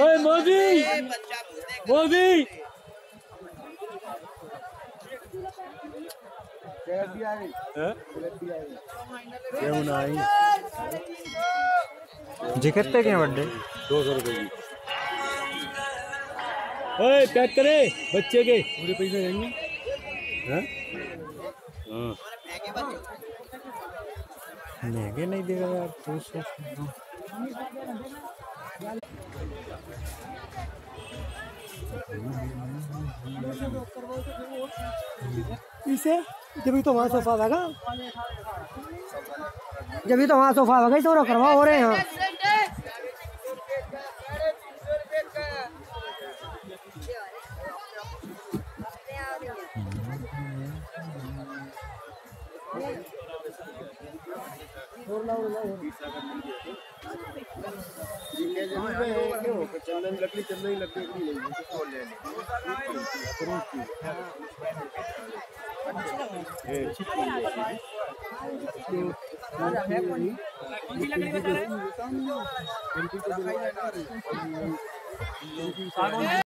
ओए मोदी! मोदी! क्यों ना आई। जी कितने के हैं बर्थडे? दो सौ रुपये की। ओए पैक करे बच्चे के। पूरे पैसे देंगे हैं? हाँ। महँगे नहीं देगा यार दो सौ इसे जब तो वहाँ सोफा लगा। जब तो वहाँ सोफा लगा तो करवा हो रहे हैं। चंदन लकड़ी चंदन लकड़ी